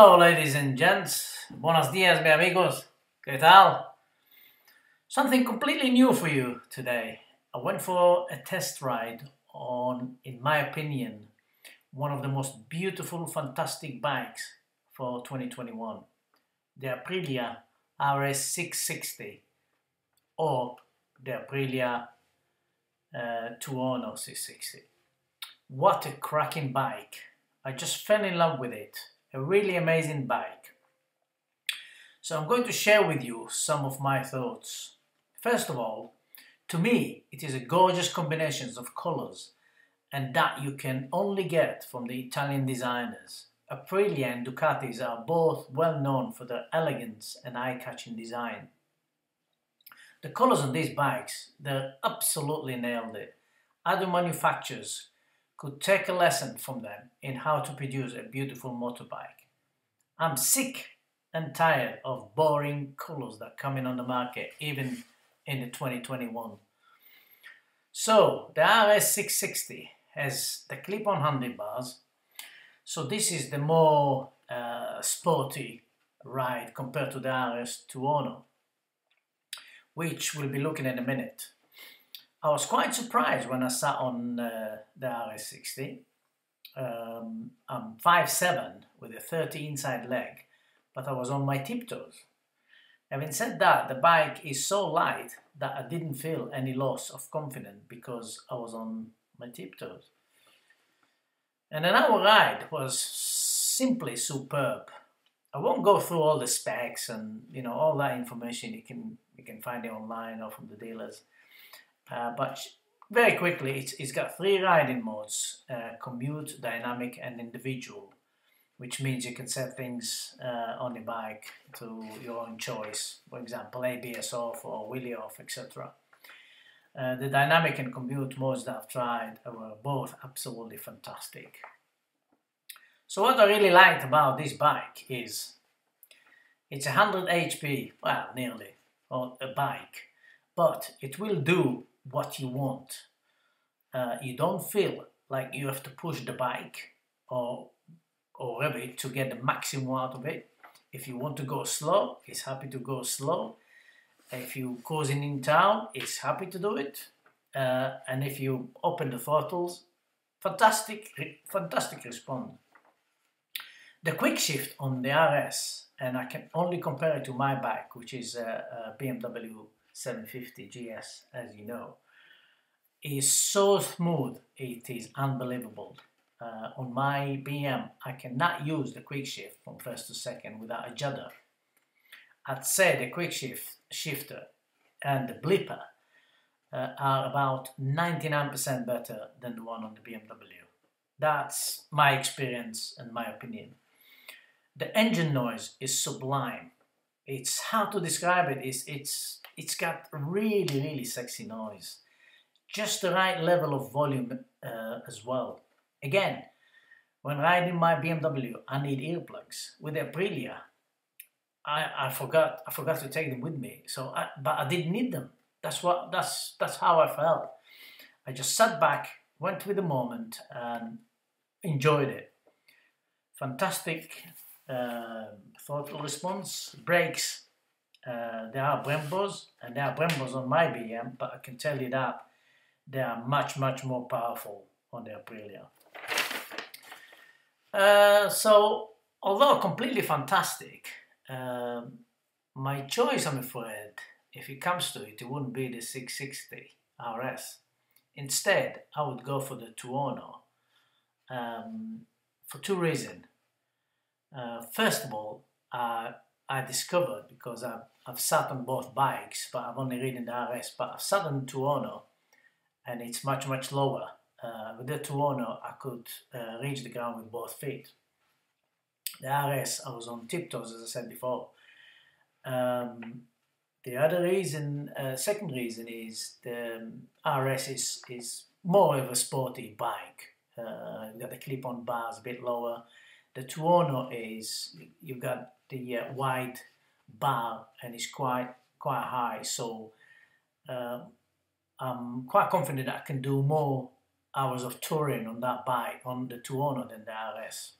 Hello, ladies and gents. Buenos dias, mi amigos. ¿Qué tal? Something completely new for you today. I went for a test ride on, in my opinion, one of the most beautiful, fantastic bikes for 2021 the Aprilia RS660 or the Aprilia uh, Tuono 660. What a cracking bike! I just fell in love with it. A really amazing bike. So I'm going to share with you some of my thoughts. First of all, to me, it is a gorgeous combination of colors and that you can only get from the Italian designers. Aprilia and Ducatis are both well known for their elegance and eye-catching design. The colors on these bikes, they're absolutely nailed it. Other manufacturers could take a lesson from them in how to produce a beautiful motorbike. I'm sick and tired of boring colors that come in on the market, even in the 2021. So the RS660 has the clip-on handlebars. So this is the more uh, sporty ride compared to the RS Tuono, which we'll be looking at in a minute. I was quite surprised when I sat on uh, the RS60. Um, I'm 5'7 with a 30 inside leg, but I was on my tiptoes. Having said that, the bike is so light that I didn't feel any loss of confidence because I was on my tiptoes. And an hour ride was simply superb. I won't go through all the specs and you know all that information you can you can find it online or from the dealers. Uh, but very quickly, it's, it's got three riding modes, uh, commute, dynamic and individual, which means you can set things uh, on the bike to your own choice, for example, ABS off or wheelie off, etc. The dynamic and commute modes that I've tried were both absolutely fantastic. So what I really liked about this bike is it's 100 HP, well, nearly, on a bike, but it will do what you want. Uh, you don't feel like you have to push the bike or or it to get the maximum out of it. If you want to go slow, it's happy to go slow. If you cruising in town, it's happy to do it. Uh, and if you open the throttles, fantastic, fantastic response. The quick shift on the RS, and I can only compare it to my bike, which is a, a BMW 750 GS, as you know, is so smooth, it is unbelievable. Uh, on my BM, I cannot use the quick shift from first to second without a judder. I'd say the quick shift shifter and the blipper uh, are about 99% better than the one on the BMW. That's my experience and my opinion. The engine noise is sublime. It's hard to describe it. It's, it's it's got really, really sexy noise. Just the right level of volume uh, as well. Again, when riding my BMW, I need earplugs. With the Aprilia, I, I forgot I forgot to take them with me. So, I, but I didn't need them. That's what that's that's how I felt. I just sat back, went with the moment, and enjoyed it. Fantastic uh, response, brakes uh, there are Brembos, and there are Brembos on my BM, but I can tell you that they are much, much more powerful on the Aprilia. Uh, so, although completely fantastic, um, my choice, I'm afraid, if it comes to it, it wouldn't be the 660 RS. Instead, I would go for the Tuono um, for two reasons. Uh, first of all, uh, I discovered because I've, I've sat on both bikes, but I've only ridden the RS, but I've sat on Tuono and it's much, much lower. Uh, with the Tuono, I could uh, reach the ground with both feet. The RS, I was on tiptoes, as I said before. Um, the other reason, uh, second reason is the um, RS is, is more of a sporty bike. Uh, got the clip-on bars a bit lower. The Tuono is, you've got the uh, wide bar and it's quite quite high so um, I'm quite confident that I can do more hours of touring on that bike on the Tuono than the RS.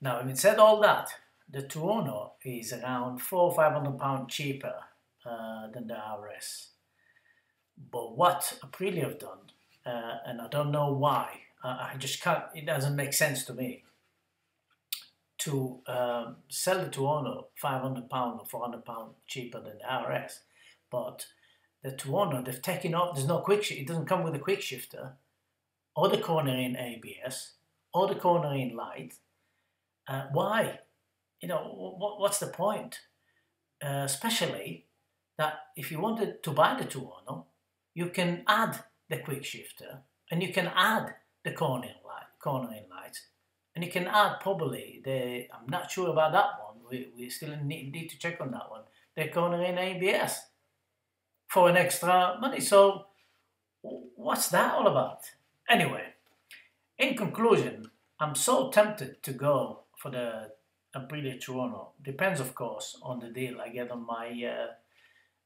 Now, having said all that, the Tuono is around four or five hundred pounds cheaper uh, than the RS. But what Aprilia have done, uh, and I don't know why, I just can't, it doesn't make sense to me to um, sell the Tuono 500 pound or 400 pound cheaper than the RS. But the Tuono, they've taken off, there's no quick shift, it doesn't come with a quick shifter, or the cornering ABS, or the cornering light. Uh, why? You know, what, what's the point? Uh, especially that if you wanted to buy the Tuono, you can add the quick shifter and you can add the cornering light, cornering light, and you can add probably the. I'm not sure about that one. We, we still need, need to check on that one. The cornering ABS for an extra money. So what's that all about? Anyway, in conclusion, I'm so tempted to go for the Aprilia Tuono. Depends, of course, on the deal I get on my uh,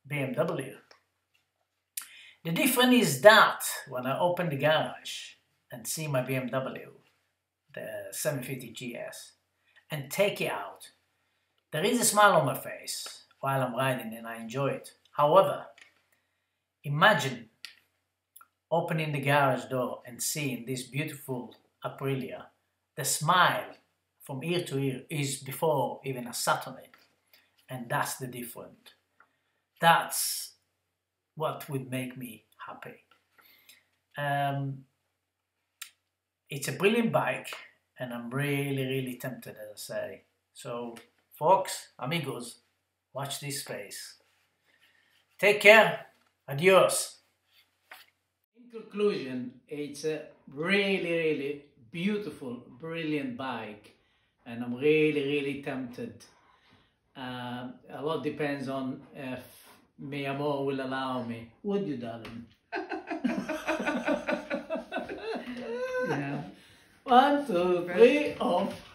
BMW. The difference is that when I open the garage and see my BMW, the 750 GS, and take it out, there is a smile on my face while I'm riding and I enjoy it. However, imagine opening the garage door and seeing this beautiful Aprilia. The smile from ear to ear is before even I sat on it. And that's the difference. That's what would make me happy. Um, it's a brilliant bike and I'm really, really tempted, as I say. So, folks, amigos, watch this space. Take care. Adios. In conclusion, it's a really, really beautiful, brilliant bike, and I'm really, really tempted. Uh, a lot depends on if mi amor will allow me. Would you, darling? One, two, three, off.